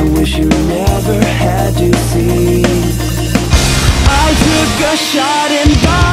I wish you never had to see. I took a shot and died